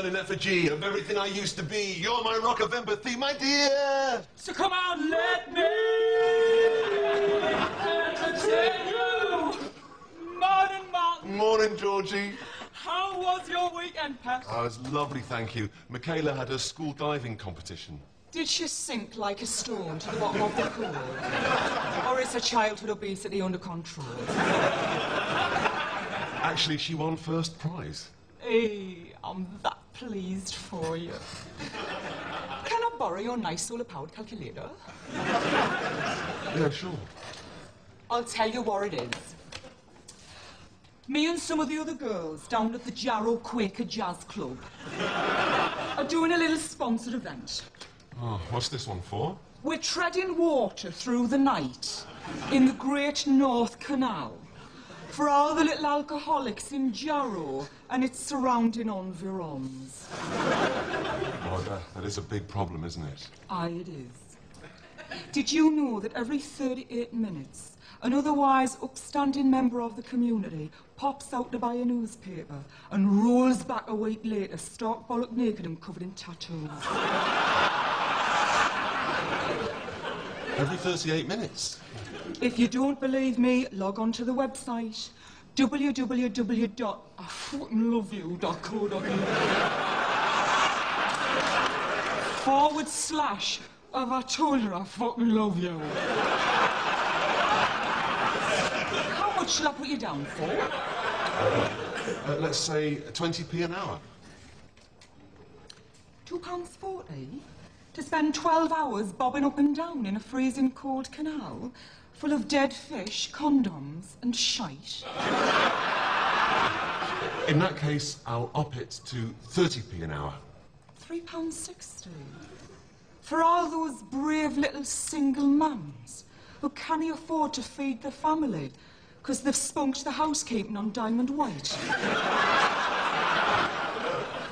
burning effigy of everything I used to be. You're my rock of empathy, my dear. So come on, let me entertain you! Morning, Martin. Morning, Georgie. How was your weekend, pet? Oh, it was lovely, thank you. Michaela had a school diving competition. Did she sink like a stone to the bottom of the pool? or is her childhood obesity under control? Actually, she won first prize. Hey, I'm that pleased for you. Can I borrow your nice solar-powered calculator? Yeah, sure. I'll tell you what it is. Me and some of the other girls down at the Jarrow Quaker Jazz Club are doing a little sponsored event. Oh, what's this one for? We're treading water through the night in the Great North Canal for all the little alcoholics in Jarrow and its surrounding environs. Oh, that, that is a big problem, isn't it? Aye, it is. Did you know that every 38 minutes, an otherwise upstanding member of the community pops out to buy a newspaper and rolls back a week later, stark bollock naked and covered in tattoos? Every 38 minutes. If you don't believe me, log on to the website www.ifuckingloveyou.co.uk forward slash have I told you I fucking love you. How much shall I put you down for? Uh, let's say 20p an hour. Two pounds forty? To spend twelve hours bobbing up and down in a freezing cold canal full of dead fish, condoms, and shite. In that case, I'll up it to 30p an hour. Three pounds sixty. For all those brave little single mums who can't afford to feed their family because they've spunked the housekeeping on Diamond White.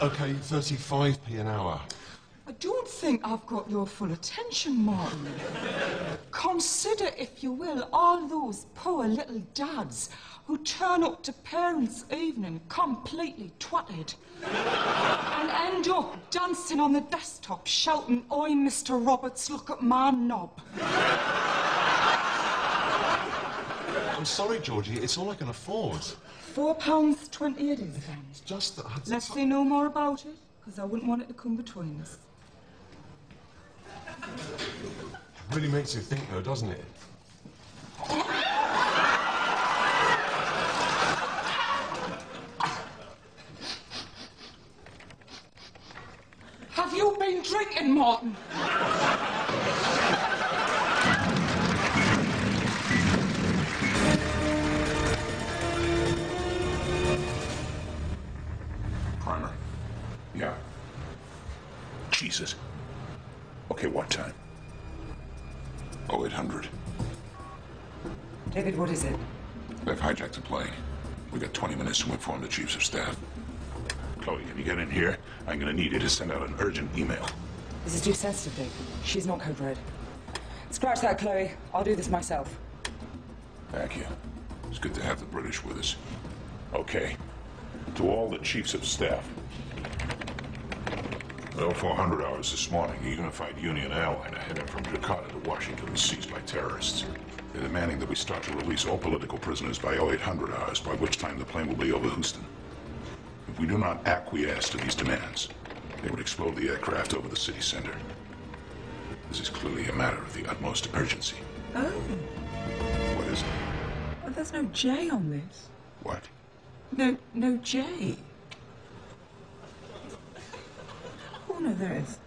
Okay, 35p an hour. I don't think I've got your full attention, Martin. Consider, if you will, all those poor little dads who turn up to parents' evening completely twatted and end up dancing on the desktop shouting, Oi, Mr. Roberts, look at my knob. I'm sorry, Georgie, it's all I can afford. Four pounds twenty it is then. It's just that I... Let's say no more about it, because I wouldn't want it to come between us. Really makes you think, though, doesn't it? Have you been drinking, Martin? What is it? They've hijacked a plane. We got 20 minutes to inform the chiefs of staff. Chloe, can you get in here? I'm gonna need you to send out an urgent email. This is too sensitive, Dick. She's not code red. Scratch that, Chloe. I'll do this myself. Thank you. It's good to have the British with us. Okay. To all the chiefs of staff. At 0400 hours this morning, a unified Union airliner heading from Jakarta to Washington was seized by terrorists. They're demanding that we start to release all political prisoners by 0800 hours, by which time the plane will be over Houston. If we do not acquiesce to these demands, they would explode the aircraft over the city center. This is clearly a matter of the utmost urgency. Oh, What is it? well, there's no J on this. What? No, no J. Oh, no, there is.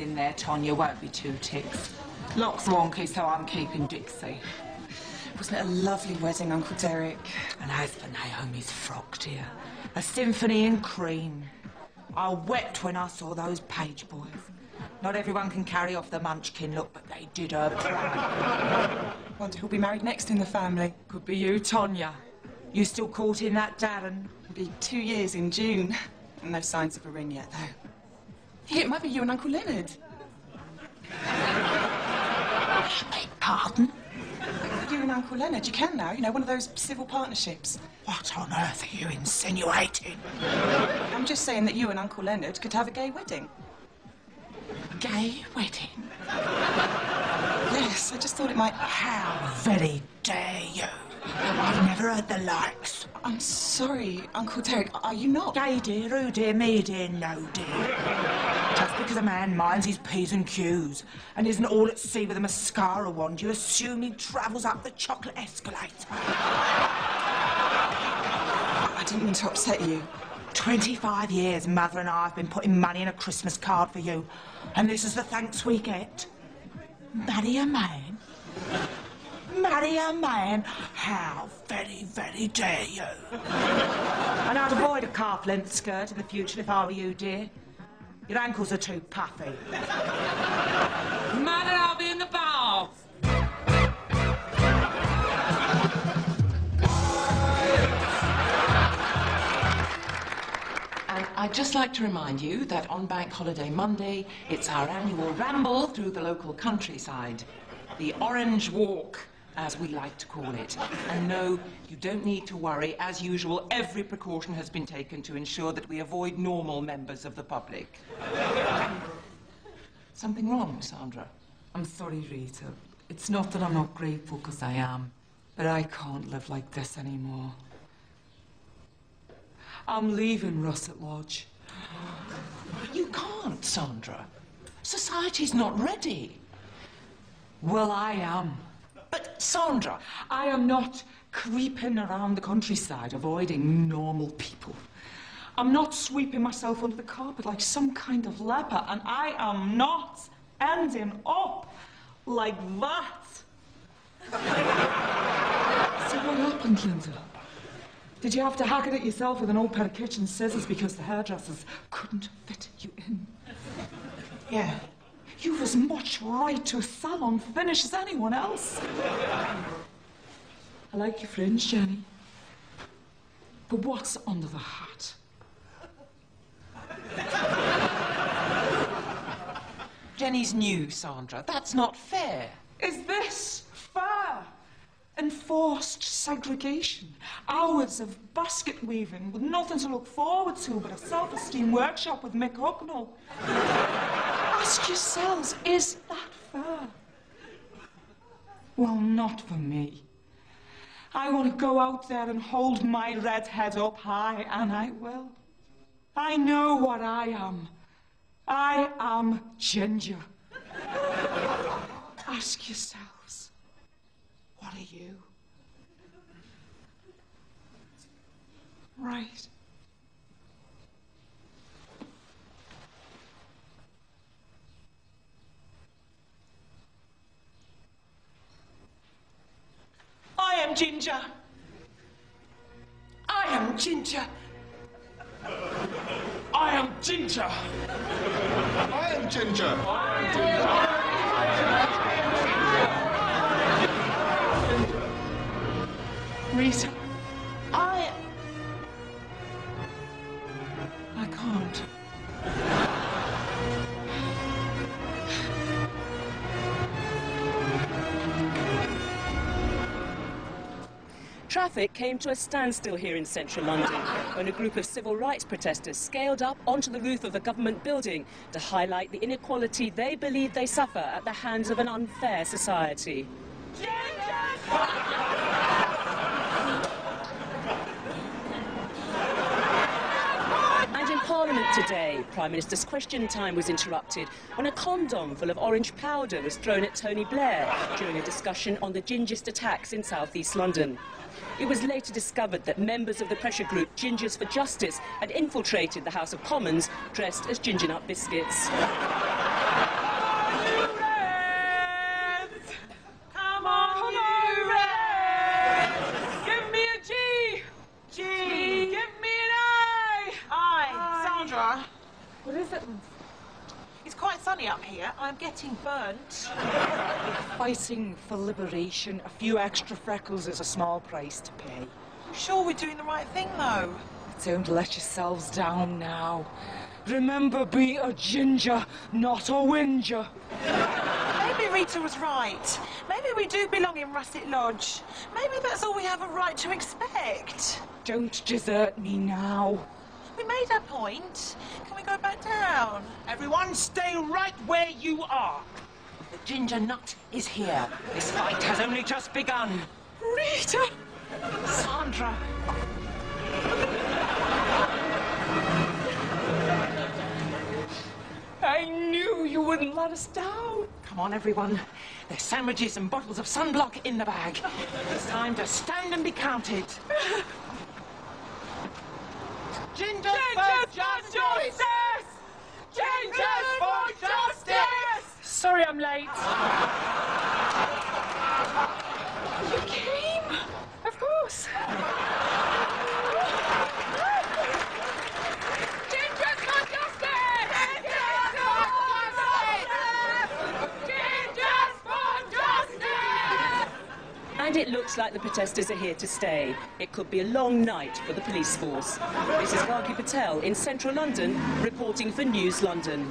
In there, Tonya. Won't be two ticks. Lock's wonky, so I'm keeping Dixie. Wasn't it a lovely wedding, Uncle Derek? And as for Naomi's frock, dear, a symphony in cream. I wept when I saw those page boys. Not everyone can carry off the munchkin look, but they did her proud. Wonder who'll be married next in the family. Could be you, Tonya. You still caught in that Darren? It'll be two years in June. No signs of a ring yet, though. Hey, it might be you and Uncle Leonard. I beg pardon? You and Uncle Leonard, you can now, you know, one of those civil partnerships. What on earth are you insinuating? I'm just saying that you and Uncle Leonard could have a gay wedding. Gay wedding? Yes, I just thought it might. How very dare you? I've never heard the likes. I'm sorry, Uncle Derek, are you not? Gay dear, who dear, me dear, no dear. Just because a man minds his P's and Q's and isn't all at sea with a mascara wand, you assume he travels up the chocolate escalator. I didn't mean to upset you. 25 years Mother and I have been putting money in a Christmas card for you, and this is the thanks we get. Marry a man? Marry a man? How very, very dare you? and I'd avoid a calf length skirt in the future if I were you, dear. Your ankles are too puffy. Mother, I'll be in the bath. And I'd just like to remind you that on Bank Holiday Monday, it's our annual ramble through the local countryside. The Orange Walk, as we like to call it. And no, you don't need to worry. As usual, every precaution has been taken to ensure that we avoid normal members of the public. Something wrong, Sandra? I'm sorry, Rita. It's not that I'm not grateful, because I am. But I can't live like this anymore. I'm leaving Russet Lodge. You can't, Sandra. Society's not ready. Well, I am. Sandra, I am not creeping around the countryside avoiding normal people. I'm not sweeping myself under the carpet like some kind of leper, and I am not ending up like that. so what happened, Linda? Did you have to hack it at yourself with an old pair of kitchen scissors because the hairdressers couldn't fit you in? Yeah. You've as much right to a salon finish as anyone else. I like your fringe, Jenny. But what's under the hat? Jenny's new, Sandra. That's not fair. Is this fair? Enforced segregation. Hours of basket weaving with nothing to look forward to but a self-esteem workshop with Mick Hucknall. Ask yourselves, is that fair? Well, not for me. I want to go out there and hold my red head up high, and I will. I know what I am. I am Ginger. Ask yourselves, what are you? Right. I am Ginger. I am Ginger. I am Ginger! I am Ginger. I. Traffic came to a standstill here in central London when a group of civil rights protesters scaled up onto the roof of a government building to highlight the inequality they believe they suffer at the hands of an unfair society. And in Parliament today, Prime Minister's question time was interrupted when a condom full of orange powder was thrown at Tony Blair during a discussion on the gingist attacks in South East London. It was later discovered that members of the pressure group Gingers for Justice had infiltrated the House of Commons dressed as ginger nut biscuits. Come on, you Reds! Give me a G! G! Give me an I! Aye, Sandra. What is it? It's quite sunny up here. I'm getting burnt. Fighting for liberation. A few extra freckles is a small price to pay. I'm sure we're doing the right thing, though. Don't let yourselves down now. Remember, be a ginger, not a whinger. Maybe Rita was right. Maybe we do belong in Russet Lodge. Maybe that's all we have a right to expect. Don't desert me now. We made our point. Can we go back down? Everyone, stay right where you are. The ginger nut is here. This fight has only just begun. Rita! Sandra. I knew you wouldn't let us down. Come on, everyone. There's sandwiches and bottles of sunblock in the bag. It's time to stand and be counted. Ginger for justice! Gingers for justice! Sorry I'm late. you came? Of course. Gingers for justice! Gingers for justice! And it looks like the protesters are here to stay. It could be a long night for the police force. This is Gargi Patel in central London, reporting for News London.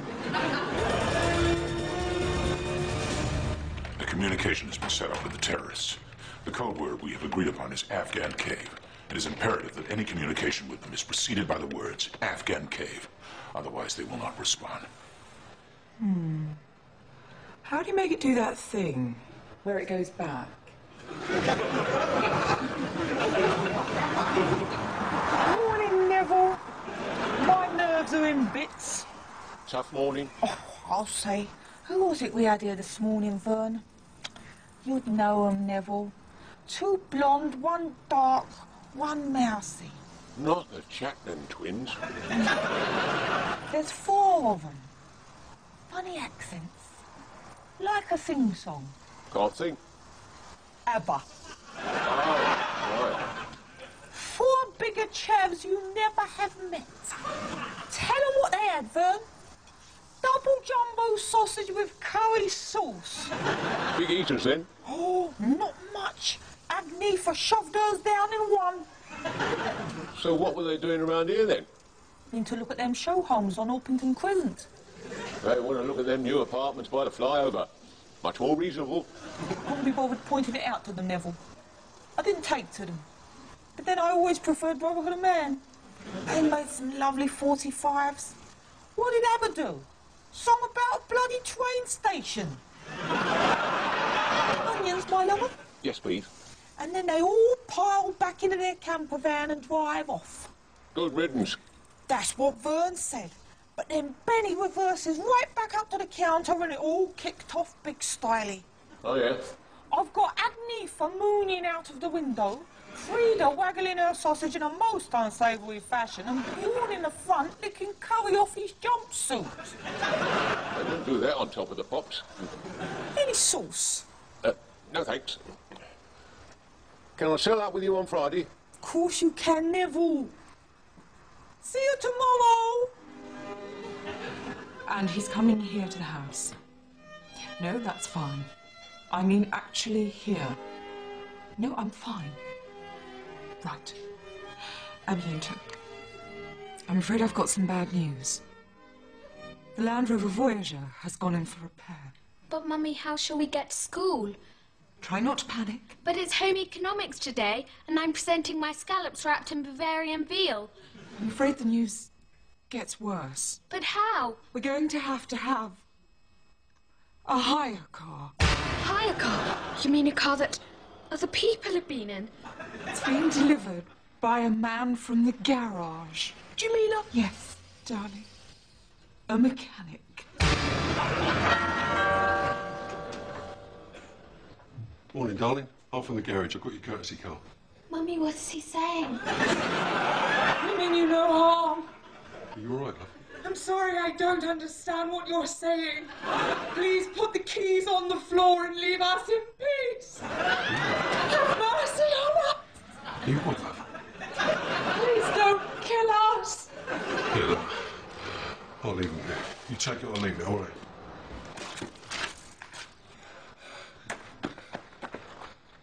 A communication has been set up with the terrorists. The code word we have agreed upon is Afghan Cave. It is imperative that any communication with them is preceded by the words Afghan Cave. Otherwise, they will not respond. Hmm. How do you make it do that thing where it goes back? Morning, Neville. My nerves are in bits. Tough morning. Oh, I'll say. Who was it we had here this morning, Vern? You'd know 'em, Neville. Two blonde, one dark, one mousy. Not the Chapman twins. There's four of 'em. Funny accents. Like a sing song. Can't think. ABBA. Right. Four bigger chavs you never have met. Tell them what they had, Vern. Double jumbo sausage with curry sauce. Big eaters then. Oh, not much. Agnetha shoved hers down in one. So what were they doing around here then? Need to look at them show homes on Orpington Crescent. They want to look at them new apartments by the flyover. Much more reasonable. Couldn't be bothered pointing it out to them, Neville. I didn't take to them. But then I always preferred Brotherhood of Man. They made some lovely 45s. What did ABBA do? Song about a bloody train station. Onions, my lover. Yes, please. And then they all pile back into their camper van and drive off. Good riddance. That's what Vern said. But then Benny reverses right back up to the counter and it all kicked off big styly. Oh, yeah. I've got Agnetha mooning out of the window, Frida waggling her sausage in a most unsavoury fashion, and Bjorn in the front licking curry off his jumpsuit. I wouldn't do that on top of the pops. Any sauce? Uh, no thanks. Can I sell out with you on Friday? Of course you can, Neville. See you tomorrow. And he's coming here to the house. No, that's fine. I mean, actually here. No, I'm fine. Right. Abiento. I'm afraid I've got some bad news. The Land Rover Voyager has gone in for repair. But, Mummy, how shall we get to school? Try not to panic. But it's home economics today, and I'm presenting my scallops wrapped in Bavarian veal. I'm afraid the news gets worse. But how? We're going to have to have a hire car. Hire car? You mean a car that other people have been in? It's being delivered by a man from the garage. Do you mean a... Yes, darling. A mechanic. Morning, darling. I'm from the garage. I've got your courtesy car. Mummy, what is he saying? I mean you no harm. Are you all right, love? I'm sorry I don't understand what you're saying. Please put the keys on the floor and leave us in peace. Have mercy on us. You what, love? Please don't kill us. Here, look. I'll leave it there. You take it or leave it, all right?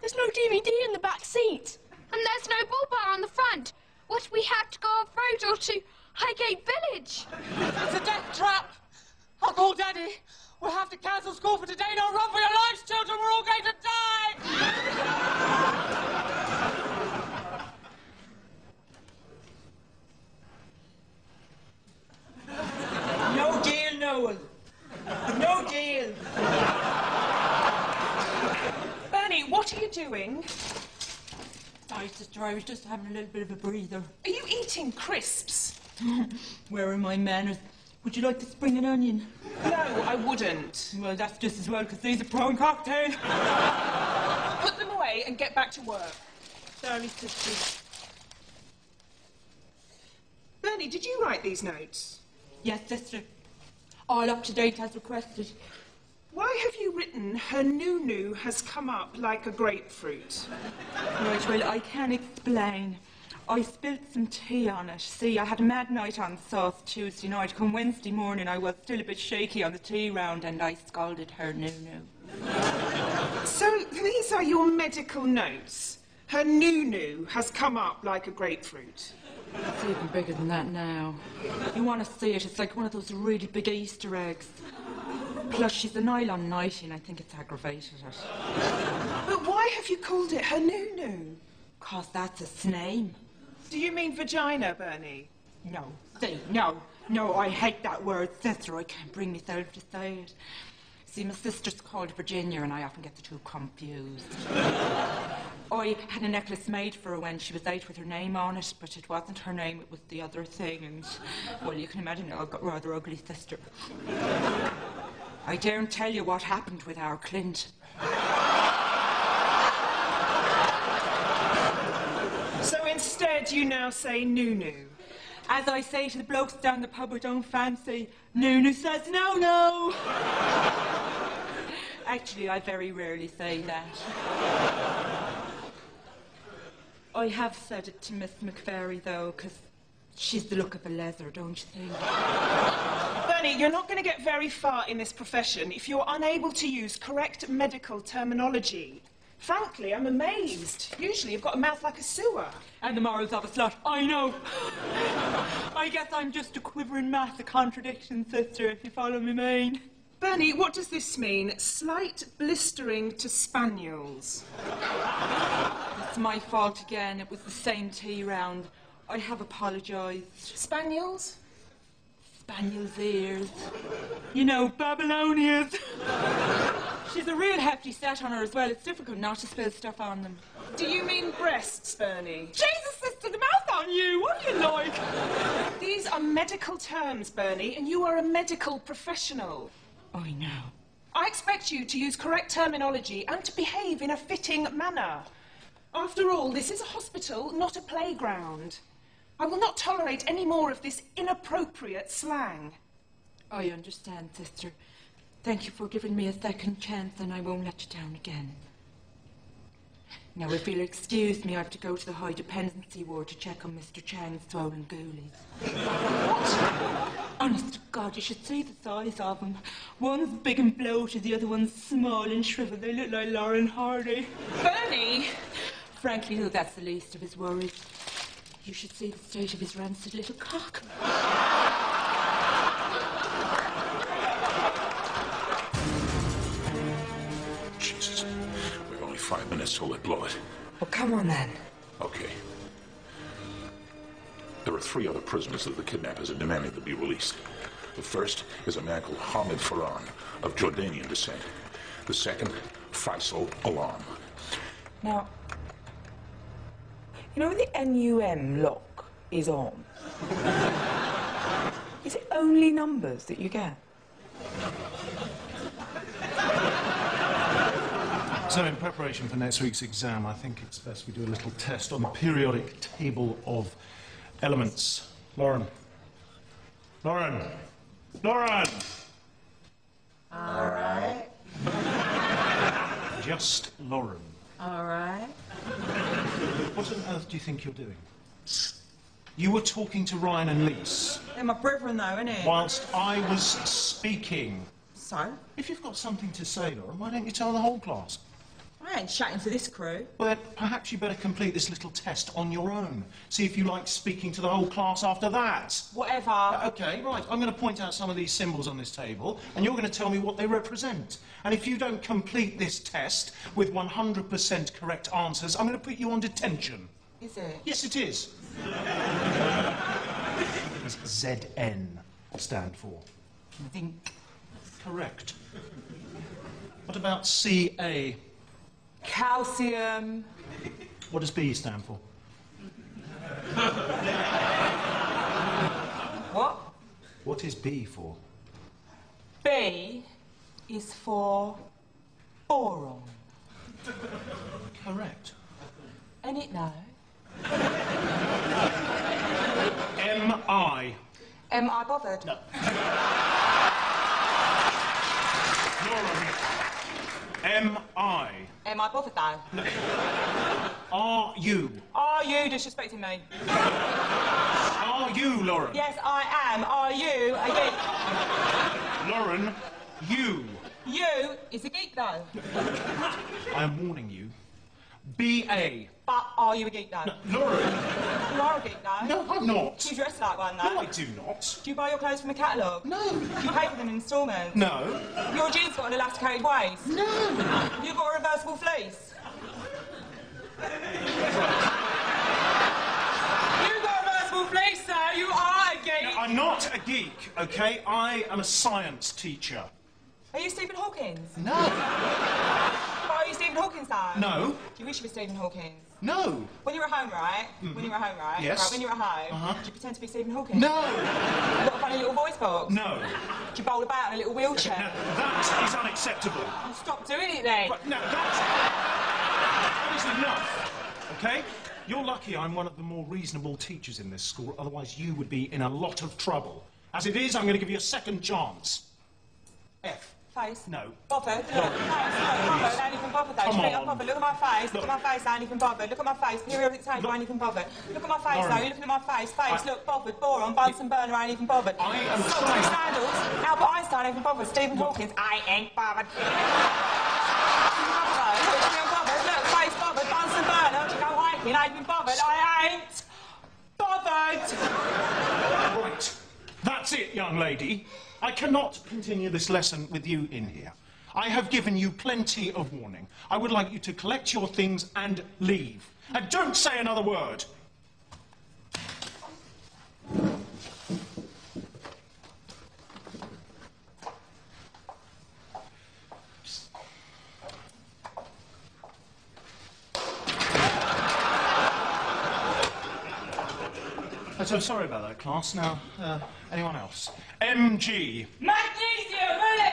There's no DVD in the back seat. And there's no bull bar on the front. What if we had to go off-road or to Highgate Village? It's a death trap. I'll call Daddy. We'll have to cancel school for today. Now run for your lives, children. We're all going to die. No deal, Noel. No deal. Bernie, what are you doing? Sorry, sister, I was just having a little bit of a breather. Are you eating crisps? Where are my manners? Would you like to spring an onion? No, I wouldn't. Well, that's just as well, because these are prawn cocktail. Put them away and get back to work. Sorry, sister. Bernie, did you write these notes? Yes, sister. All up to date as requested. Why have you written her noo-noo has come up like a grapefruit? Right, well, I can explain. I spilt some tea on it. See, I had a mad night on sauce Tuesday night. Come Wednesday morning, I was still a bit shaky on the tea round and I scalded her noo-noo. So these are your medical notes. Her noo-noo has come up like a grapefruit. It's even bigger than that now. You want to see it? It's like one of those really big Easter eggs. Plus, she's a nylon nightie, and I think it's aggravated it. But why have you called it her noo-noo? Cause that's its name. Do you mean vagina, Bernie? No, see, no, no, I hate that word, sister. I can't bring myself to say it. See, my sister's called Virginia, and I often get the two confused. I had a necklace made for her when she was eight with her name on it, but it wasn't her name, it was the other thing, and, well, you can imagine I've got rather ugly sister. I daren't tell you what happened with our Clint. So instead, you now say noo-noo. As I say to the blokes down the pub I don't fancy, Nunu says no, no. Actually, I very rarely say that. I have said it to Miss McFerry, though, because she's the look of a leather, don't you think? Bernie, you're not going to get very far in this profession if you're unable to use correct medical terminology. Frankly, I'm amazed. Usually you've got a mouth like a sewer. And the morals of a slut, I know. I guess I'm just a quivering mass of contradictions, sister, if you follow me, main. Bernie, what does this mean? Slight blistering to spaniels. It's my fault again. It was the same tea round. I have apologised. Spaniels? Spaniel's ears. You know, Babylonias. She's a real hefty set on her as well. It's difficult not to spill stuff on them. Do you mean breasts, Bernie? Jesus, sister, the mouth on you. What do you like? These are medical terms, Bernie, and you are a medical professional. I know. I expect you to use correct terminology and to behave in a fitting manner. After all, this is a hospital, not a playground. I will not tolerate any more of this inappropriate slang. I understand, sister. Thank you for giving me a second chance, and I won't let you down again. Now, if you'll excuse me, I have to go to the high dependency ward to check on Mr. Chang's swollen ghoulies. What? Honest to God, you should see the size of them. One's big and bloated, the other one's small and shriveled. They look like Lauren Hardy. Bernie! Frankly, though, that's the least of his worries. You should see the state of his rancid little cock. Five minutes till they blow it. Well, come on then. Okay. There are three other prisoners that the kidnappers are demanding to be released. The first is a man called Hamid Farhan, of Jordanian descent. The second, Faisal Alam. Now, you know the NUM lock is on? is it only numbers that you get? So, in preparation for next week's exam, I think it's best we do a little test on the periodic table of elements. Lauren. Lauren. Lauren! All right. Just Lauren. All right. What on earth do you think you're doing? You were talking to Ryan and Lise They're my brethren, though, innit? whilst I was speaking. So? If you've got something to say, Lauren, why don't you tell the whole class? I ain't chatting to this crew. Well, then, perhaps you better complete this little test on your own. See if you like speaking to the whole class after that. Whatever. Uh, Okay, right. I'm going to point out some of these symbols on this table, and you're going to tell me what they represent. And if you don't complete this test with 100% correct answers, I'm going to put you on detention. Is it? Yes, it is. What does ZN stand for? Zinc. Correct. What about CA? Calcium. What does B stand for? What? What is B for? B is for boron. Correct. Ain't it now? MI. Am I bothered? No. M-I. Am I bothered now? Are you? Are you disrespecting me? Are you, Lauren? Yes, I am. Are you a geek? Lauren, you. You is a geek, though. I am warning you. B-A. But are you a geek, though? Lauren. You are a geek, though. No, I'm not. You dress like one, though. No, I do not. Do you buy your clothes from a catalogue? No. Do you pay for them in instalments? No. Your jeans got an elasticated waist? No. You've got a reversible fleece? You've got a reversible fleece, sir. You are a geek. I'm not a geek, okay? I am a science teacher. Are you Stephen Hawkins? No. Are you Stephen Hawkins, though? No. Do you wish you were Stephen Hawkins? No. When you were at home, right? When you were at home, right? Yes. Right, when you were at home, Uh-huh. did you pretend to be Stephen Hawkins? No. You got a funny little voice box? No. Did you bowl about in a little No, wheelchair? that is unacceptable. Well, Stop doing it then. But no, that's, that is enough, okay? You're lucky I'm one of the more reasonable teachers in this school, otherwise you would be in a lot of trouble. As it is, I'm going to give you a second chance. F. Face. No. Bothered. Look, face. Look, bothered. Ain't even bothered though. Come on. Look at my face. Look, Look. at my face. Ain't even bothered. Look at my face. Periodic table. Look. Ain't even bothered. Look at my face Lauren. though. You're looking at my face. Face. I- Look, bothered. Boron. Bunsen burner. Ain't even bothered. I am Look, trying- sandals. Albert Einstein. Ain't even bothered. Stephen Hawkins. I ain't bothered. Look, still bothered. Look, face bothered. Bunsen burner. Go hiking. Ain't even bothered. I ain't bothered. Right. That's it, young lady. I cannot continue this lesson with you in here. I have given you plenty of warning. I would like you to collect your things and leave. And don't say another word. Sorry about that, class. Now, uh, anyone else? MG. Magnesium. Really?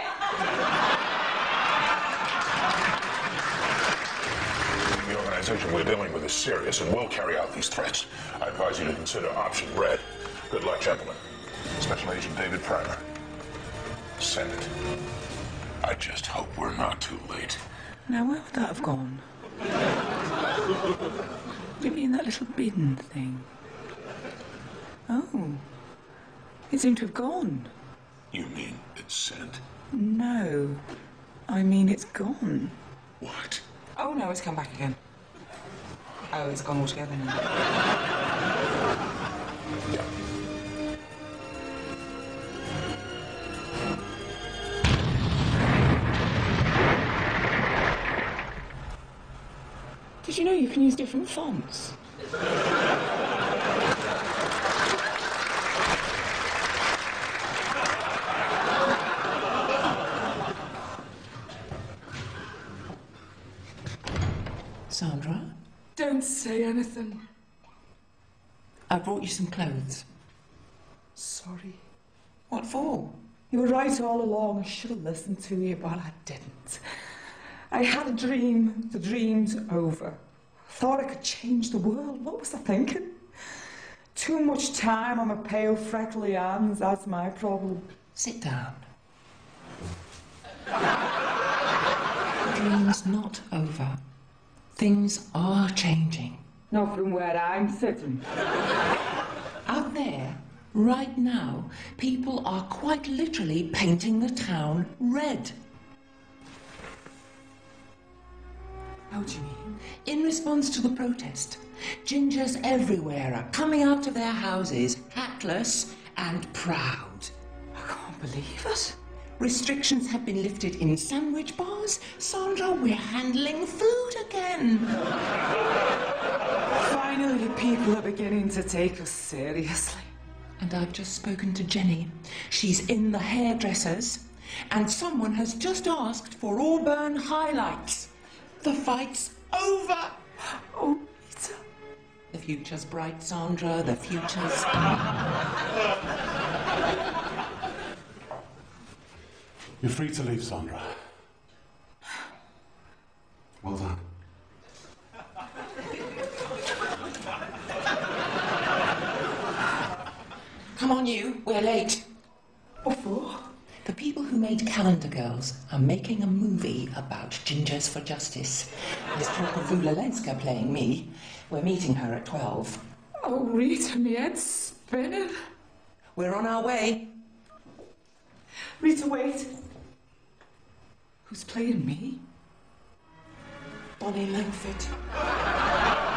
The organization we're dealing with is serious and will carry out these threats. I advise you to consider option red. Good luck, gentlemen. Special Agent David Primer. Send it. I just hope we're not too late. Now, where would that have gone? Maybe in that little bin thing. Oh. It seemed to have gone. You mean it's sent? No. I mean, it's gone. What? Oh no, it's come back again. Oh, it's gone altogether now. Did you know you can use different fonts? Sandra, Don't say anything. I brought you some clothes. Sorry. What for? You were right all along. I should have listened to you, but I didn't. I had a dream. The dream's over. Thought I could change the world. What was I thinking? Too much time on my pale, freckly hands. That's my problem. Sit down. The dream's not over. Things are changing. Not from where I'm sitting. Out there, right now, people are quite literally painting the town red. How do you mean? In response to the protest, gingers everywhere are coming out of their houses, hatless and proud. I can't believe it. Restrictions have been lifted in sandwich bars. Sandra, we're handling food again. Finally, people are beginning to take us seriously. And I've just spoken to Jenny. She's in the hairdressers, and someone has just asked for Auburn highlights. The fight's over. Oh, Rita. The future's bright, Sandra. The future's. You're free to leave, Sandra. Well done. Come on, you. We're late. What for? The people who made Calendar Girls are making a movie about gingers for justice. There's talk of Rula Lenska playing me. We're meeting her at 12. Oh, Rita, my head's spinning. We're on our way. Rita, wait. Who's playing me? Bonnie Langford.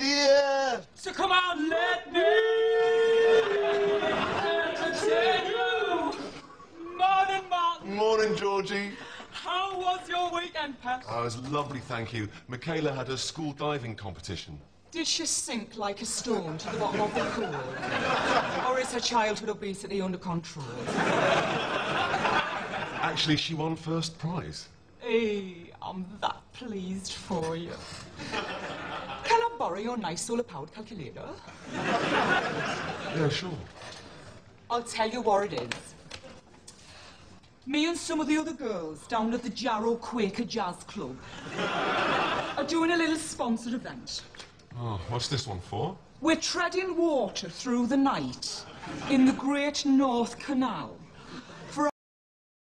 Dear. So come on, let me entertain you. Morning, Martin. Morning, Georgie. How was your weekend, Pat? Oh, it was lovely, thank you. Michaela had a school diving competition. Did she sink like a stone to the bottom of the pool? or is her childhood obesity under control? Actually, she won first prize. Hey, I'm that pleased for you. Borrow your nice solar-powered calculator? Yeah, sure. I'll tell you what it is. Me and some of the other girls down at the Jarrow Quaker Jazz Club are doing a little sponsored event. Oh, what's this one for? We're treading water through the night in the Great North Canal.